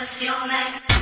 Nacional.